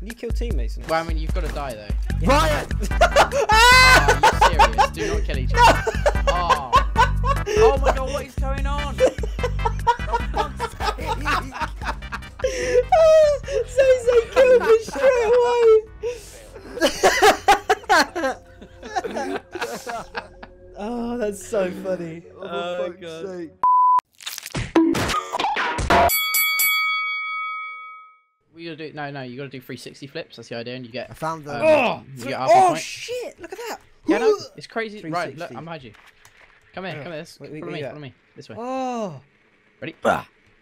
Can you kill teammates? on this? Well, I mean, you've got to die though. Ryan! Oh, are you serious? Do not kill each other. Oh. oh my god, what is going on? Zay killed me straight away. oh, that's so funny. Oh, Oh, for God. sake. We gotta do no, no. You gotta do 360 flips. That's the idea, and you get. I found the. Um, Oh, you fl- get half a oh point. shit! Look at that. Yeah, no, it's crazy. Right, look, I'm behind you. Come here, Yeah. come here. This. Wait, wait, follow wait, me, follow me. This way. Oh, Ready?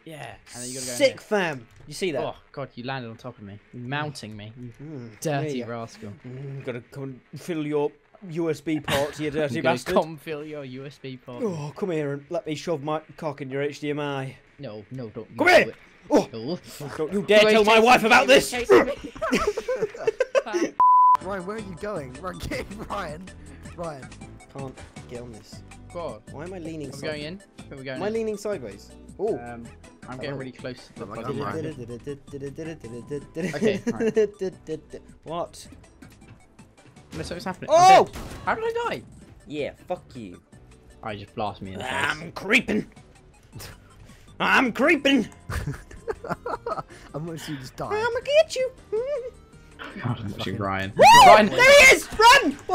Yeah. And then you gotta go. sick, fam. You see that? Oh god, you landed on top of me, mounting me. Mm, Dirty rascal. Mm, gotta come and fill your USB port, you dirty You're bastard. come fill your USB port. Oh, come here and let me shove my cock in your HDMI. No, no, don't. Come here. do. Oh, No. don't you dare tell my wife about this. Ryan, where are you going? Ryan, get Ryan. Ryan. Can't get on this. God, Why am I leaning? I'm going in. Where are we going? Am I leaning sideways? Oh. Um, I'm getting Oh. really close to the Oh my bloody God, line. Okay, What? Let's what's happening. Oh! How did I die? Yeah, fuck you. I just blasted me in the face. I'm creeping. I'm creeping. I'm gonna see you just die. I'ma get you. I'm watching Ryan. Woo! Ryan, There he is! Run!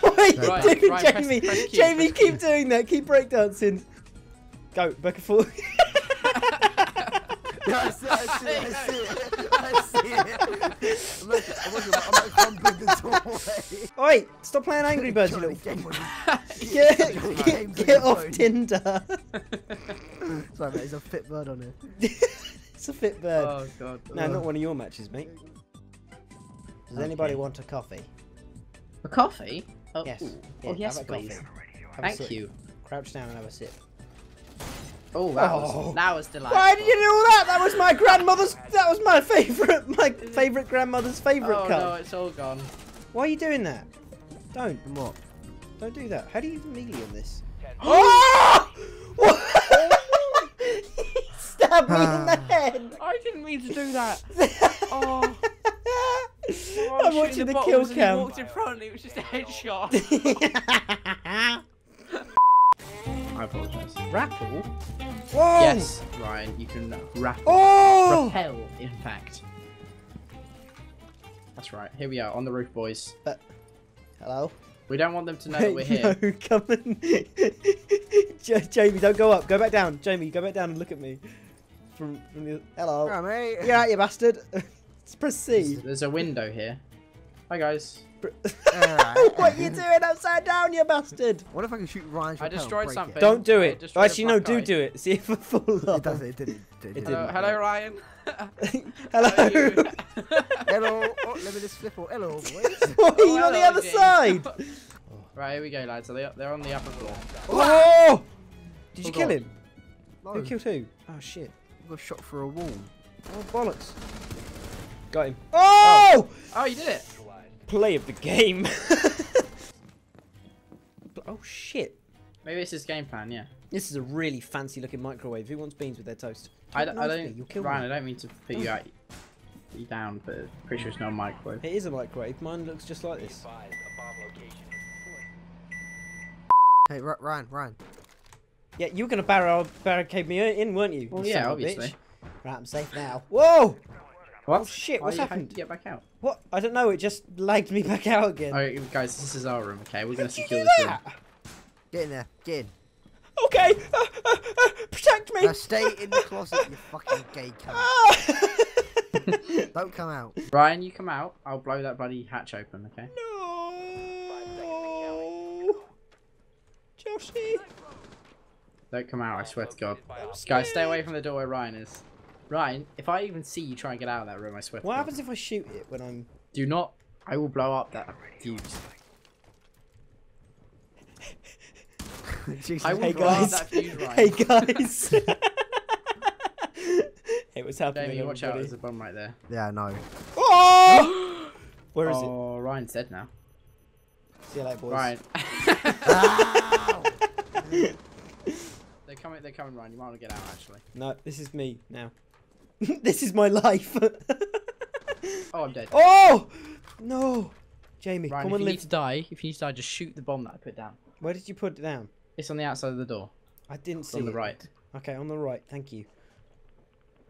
what are you Ryan, doing, Ryan, press- Jamie? press Q, Jamie, press keep Q. doing that. Keep breakdancing. Go, back and forth. Yeah, I see it, I see it, Oi, stop playing Angry Birds, you Johnny little... Get, get, get off. Tinder. Sorry, mate, there's a fit bird on here. it's a fit bird. Oh god. no, not one of your matches, mate. Does anybody want a coffee? A coffee? Oh, Yes. Yeah, oh yes, have a coffee. please. Have Thank sip. you. Crouch down and have a sip. Oh, that Oh. was that was delightful. Why did you do all that? That was my grandmother's. That was my favourite. My favourite grandmother's favourite Oh cup. no, it's all gone. Why are you doing that? Don't. And what? Don't do that. How do you even melee on this? Oh! he stabbed me in the ah. head. I didn't mean to do that. Oh. oh, I'm watching the kill cam. walked in front. It was just a headshot. I apologise. Rapple? Whoa! Yes, Ryan, you can oh! rappel. Oh! Repel, in fact. That's right. Here we are on the roof, boys. Uh, hello? We don't want them to know that we're here. No, come on. Ja- Jamie, don't go up. Go back down. Jamie, go back down and look at me. From, from the... Hello. Alright, mate. You're out, you bastard. Let's press C. There's a window here. Hi guys. Alright. what you doing upside down, you bastd? What if I can shoot Ryan's I repel and destroyed break something. It? Don't do I it. destroyed Actually, no, black do eye. do it. See if it falls off. It doesn't. It didn't. It It didn't. Hello, hello Ryan. Hello. How are you? Hello. Oh, let me just flip. Oh, hello, boys. Why are Oh, you on the other James. side? right, here we go, lads. So they, they're on the upper floor. Oh! Did you Oh, kill God. him? No, Who killed who? Oh shit. I got shot through a wall. Oh bollocks. Got him. Oh! Oh, you did it. Play of the game. oh shit. Maybe it's his game plan. Yeah. This is a really fancy looking microwave. Who wants beans with their toast? I, Keep d- it I don't. You'll kill Ryan, me. I don't mean to put you out, you down, but pretty sure it's not a microwave. It is a microwave. Mine looks just like this. Hey, Ry- Ryan, Ryan. Yeah, you were gonna barri- barricade me in, weren't you? Well, you yeah, son of a obviously. bitch? Right, I'm safe now. Whoa! What? Oh, shit, what's you- how happened? did get back out? What? I don't know. It just lagged me back out again. Alright, guys, this is our room. Okay, we're gonna How'd you secure do this room. that? Get in there. Get in. Okay. Uh, uh, uh, protect me. Now stay in the closet, you fucking gay cunt. Ah! Don't come out. Ryan, you come out. I'll blow that bloody hatch open. Okay. no. Josie. Don't come out. I swear to God. Guys, stay away from the door where Ryan is. Ryan, if I even see you try and get out of that room, I swear. What happens if I shoot it when I'm? Do not. I will blow up that fuse. Jesus. I will Hey blow up guys. that fuse, Ryan. Hey guys. hey, what's happening? Jamie, watch out. There's a bomb right there. Yeah, I know. Oh! Where is it? oh, Ryan's dead now. See you later, boys. Ryan. They're coming. They're coming, Ryan. You might want to get out actually. No, this is me now. this is my life. Oh, I'm dead. oh no, Jamie, Ryan, come if on, you live. need to die, if you need to die, just shoot the bomb that I put down. Where did you put it down? It's on the outside of the door. I didn't It's see on the it. right. Okay, on the right. Thank you.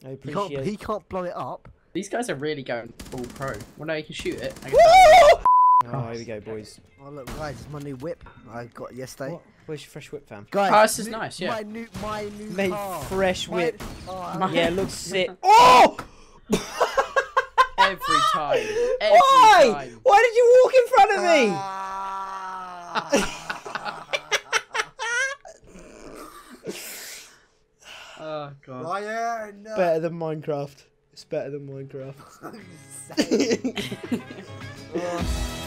I He can't, appreciate. he can't blow it up. These guys are really going full pro. Well, no, you can shoot it. Woo! Oh, here we go, boys. Oh look, guys, it's my new whip I got yesterday. What? Where's your fresh whip, fam? Guys, Oh, this is new- nice, yeah. My new, my new Mate, car. fresh My- whip. Oh, Yeah, it looks sick. Oh! Every time. Every Why? time. Why did you walk in front of me? Ah. Oh, God. Ryan, no. better than Minecraft. It's better than Minecraft. Oh.